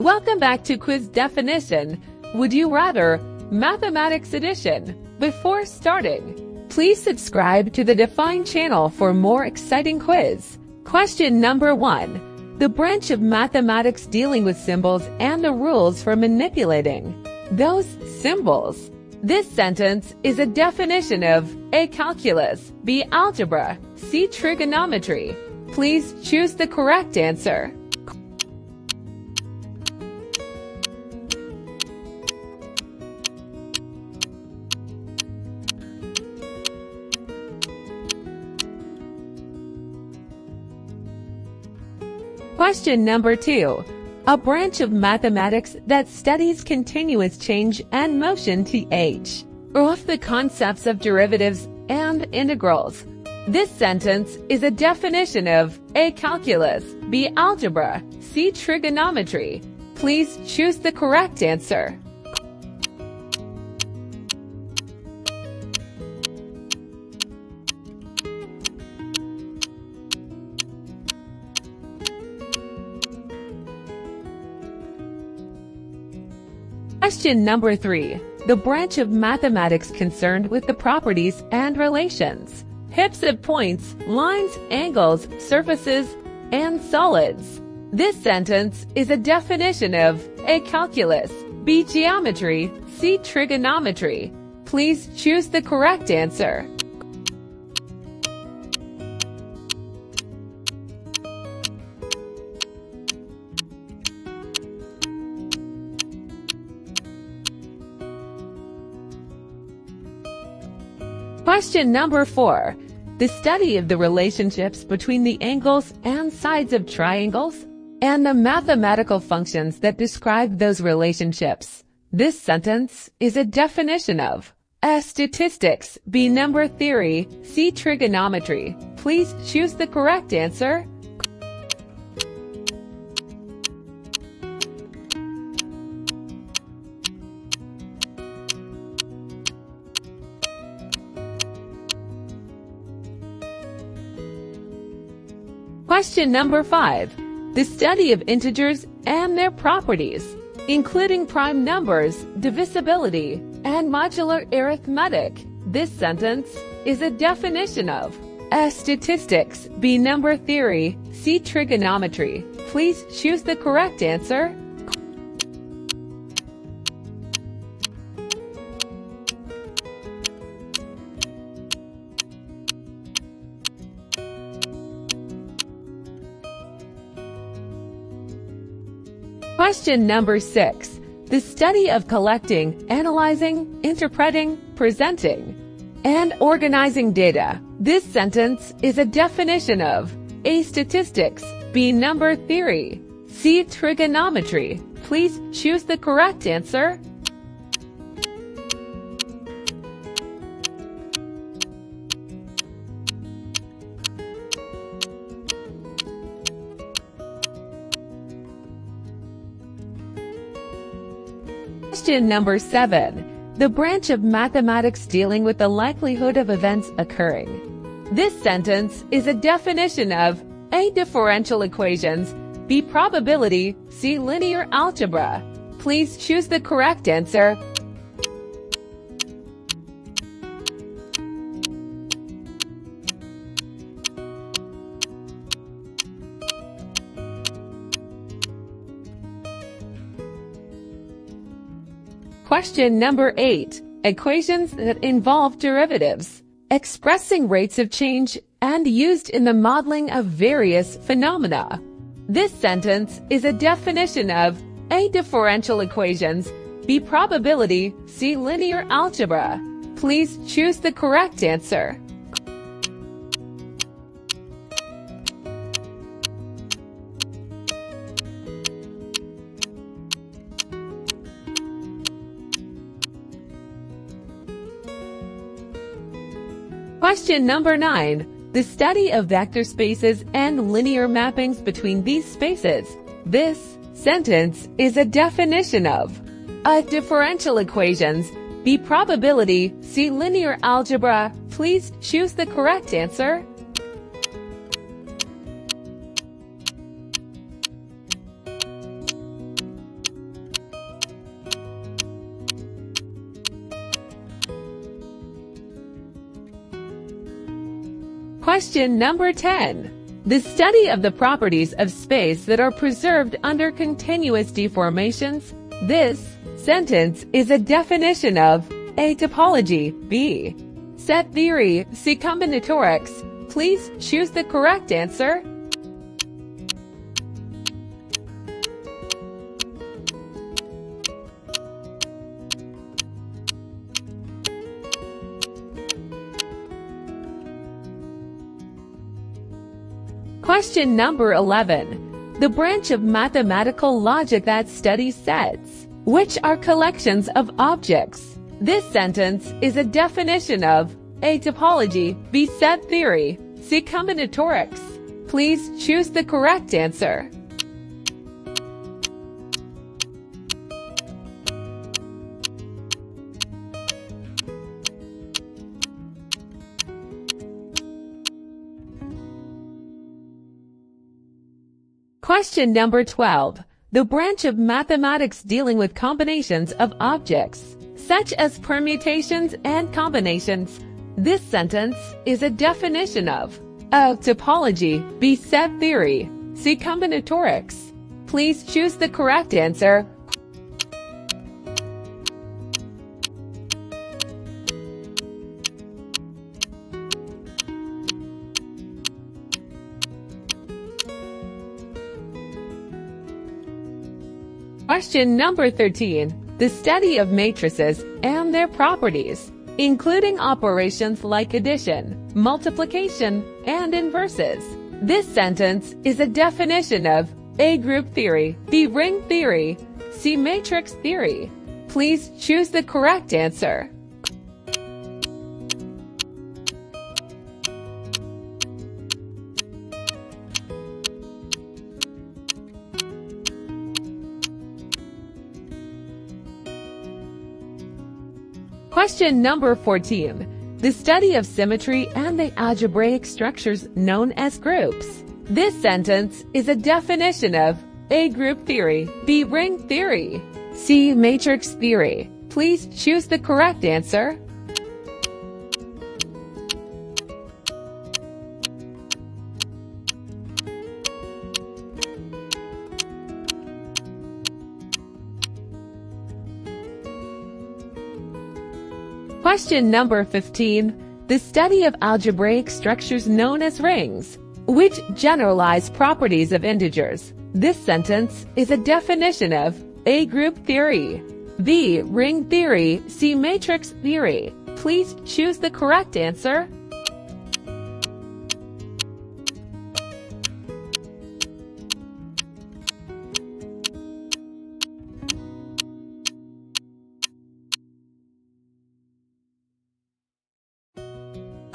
Welcome back to Quiz Definition. Would you rather Mathematics Edition? Before starting, please subscribe to the Define channel for more exciting quiz. Question number one. The branch of mathematics dealing with symbols and the rules for manipulating those symbols. This sentence is a definition of A. Calculus, B. Algebra, C. Trigonometry. Please choose the correct answer. Question number two. A branch of mathematics that studies continuous change and motion th. Of the concepts of derivatives and integrals. This sentence is a definition of A. Calculus, B. Algebra, C. Trigonometry. Please choose the correct answer. Question number three. The branch of mathematics concerned with the properties and relations. Hips of points, lines, angles, surfaces, and solids. This sentence is a definition of A. Calculus, B. Geometry, C. Trigonometry. Please choose the correct answer. Question number four. The study of the relationships between the angles and sides of triangles and the mathematical functions that describe those relationships. This sentence is a definition of A. Statistics, B. Number theory, C. Trigonometry. Please choose the correct answer. Question number five. The study of integers and their properties, including prime numbers, divisibility, and modular arithmetic. This sentence is a definition of A. Statistics, B. Number theory, C. Trigonometry. Please choose the correct answer. Question number six. The study of collecting, analyzing, interpreting, presenting, and organizing data. This sentence is a definition of A. Statistics, B. Number theory, C. Trigonometry. Please choose the correct answer. Question number seven. The branch of mathematics dealing with the likelihood of events occurring. This sentence is a definition of A. Differential equations, B. Probability, C. Linear algebra. Please choose the correct answer. Question number eight. Equations that involve derivatives, expressing rates of change and used in the modeling of various phenomena. This sentence is a definition of A. Differential equations, B. Probability, C. Linear algebra. Please choose the correct answer. Question number nine. The study of vector spaces and linear mappings between these spaces. This sentence is a definition of A. Differential equations, B. Probability, C. Linear algebra. Please choose the correct answer. Question number 10. The study of the properties of space that are preserved under continuous deformations. This sentence is a definition of A. Topology, B. Set theory, C. Combinatorics. Please choose the correct answer. Question number 11. The branch of mathematical logic that studies sets, which are collections of objects. This sentence is a definition of A. Topology, B. Set theory, C. Combinatorics. Please choose the correct answer. Question number 12. The branch of mathematics dealing with combinations of objects, such as permutations and combinations. This sentence is a definition of A. Topology, B. Set theory, C. Combinatorics. Please choose the correct answer. Question number 13. The study of matrices and their properties, including operations like addition, multiplication, and inverses. This sentence is a definition of A group theory, B ring theory, C matrix theory. Please choose the correct answer. Question number 14. The study of symmetry and the algebraic structures known as groups. This sentence is a definition of A group theory, B ring theory, C matrix theory. Please choose the correct answer. Question number 15. The study of algebraic structures known as rings, which generalize properties of integers. This sentence is a definition of A group theory, B ring theory, C matrix theory. Please choose the correct answer.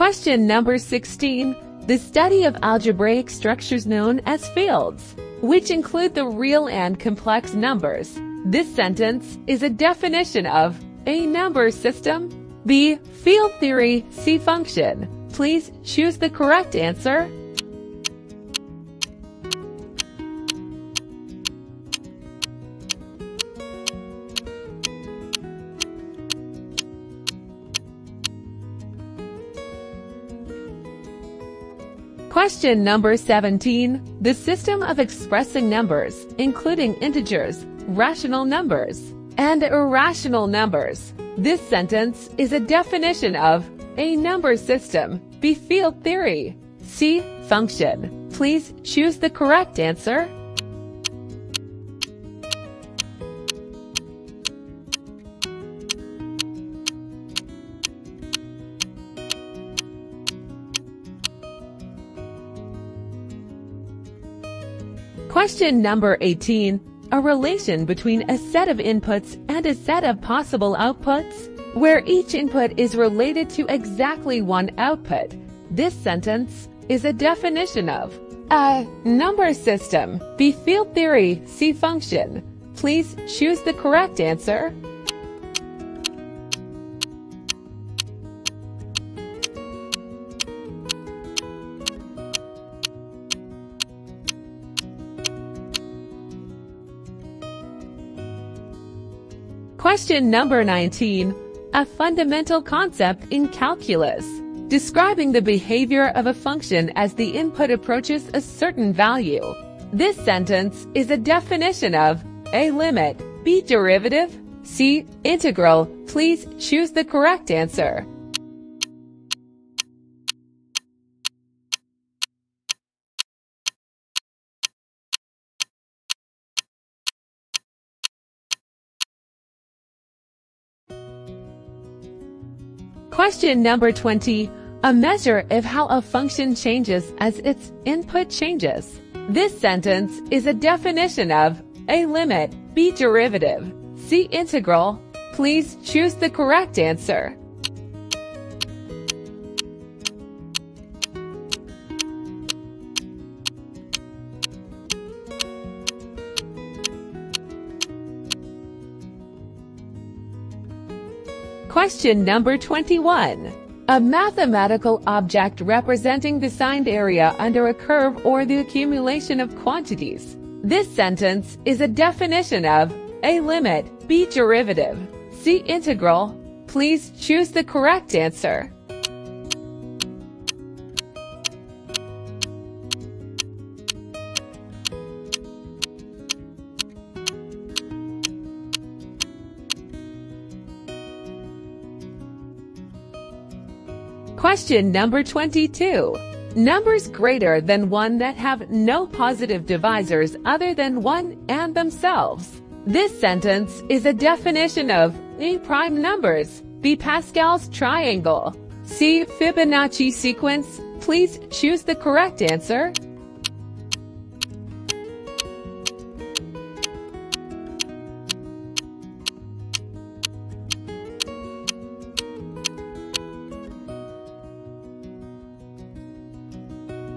Question number 16. The study of algebraic structures known as fields, which include the real and complex numbers. This sentence is a definition of a number system, B. Field theory, C. Function. Please choose the correct answer. Question number 17. The system of expressing numbers, including integers, rational numbers, and irrational numbers. This sentence is a definition of a number system, B field theory, C function. Please choose the correct answer. Question number 18. A relation between a set of inputs and a set of possible outputs, where each input is related to exactly one output. This sentence is a definition of a number system, B field theory, C function. Please choose the correct answer. Question number 19. A fundamental concept in calculus. describing the behavior of a function as the input approaches a certain value. This sentence is a definition of a limit, b derivative, c integral. Please choose the correct answer. Question number 20. A measure of how a function changes as its input changes. This sentence is a definition of a limit, b derivative, c integral. Please choose the correct answer. Question number 21. A mathematical object representing the signed area under a curve or the accumulation of quantities. This sentence is a definition of a limit, b derivative, c integral. Please choose the correct answer. Question number 22. Numbers greater than 1 that have no positive divisors other than 1 and themselves. This sentence is a definition of A prime numbers, B Pascal's triangle, C Fibonacci sequence. Please choose the correct answer.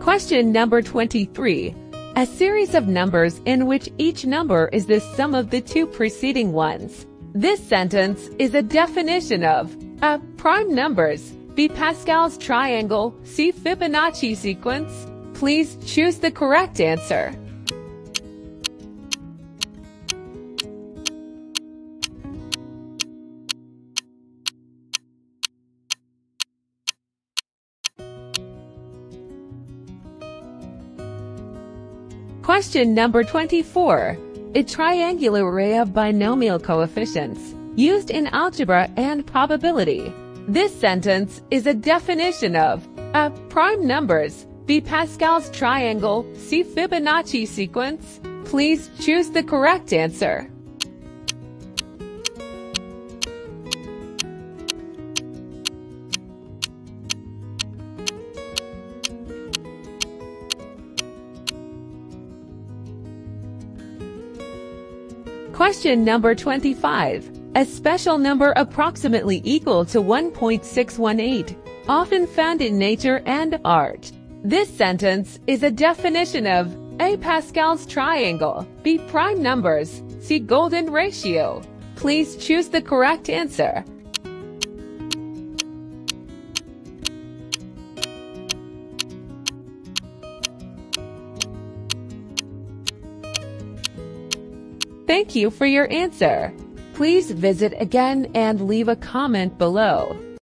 Question number 23. A series of numbers in which each number is the sum of the two preceding ones. This sentence is a definition of a prime numbers, B Pascal's triangle, C Fibonacci sequence. Please choose the correct answer. Question number 24. A triangular array of binomial coefficients used in algebra and probability. This sentence is a definition of a prime numbers, B Pascal's triangle, C Fibonacci sequence. Please choose the correct answer. Question number 25. A special number approximately equal to 1.618, often found in nature and art. This sentence is a definition of A. Pascal's triangle, B. Prime numbers, C. Golden ratio. Please choose the correct answer. Thank you for your answer. Please visit again and leave a comment below.